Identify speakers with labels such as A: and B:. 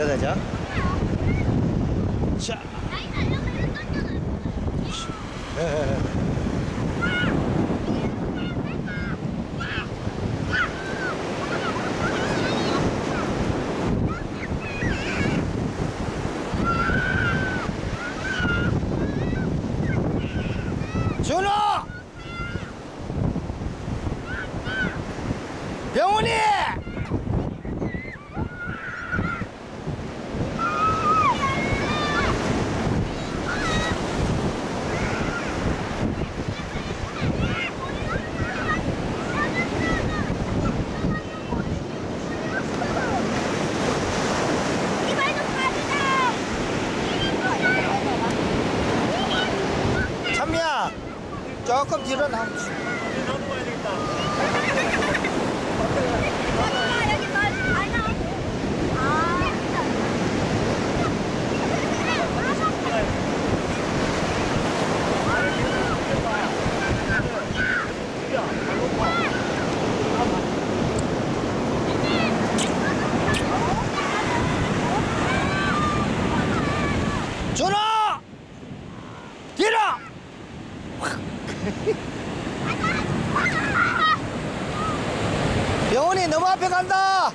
A: ただじゃ？し 조금 뒤로 나오면 넘어야 되겠다. 전화! 너무 앞에 간다.